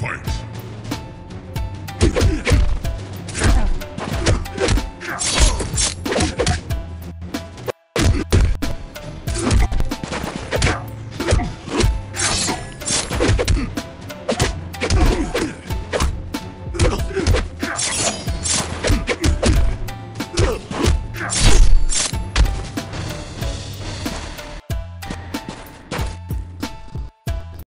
Fight.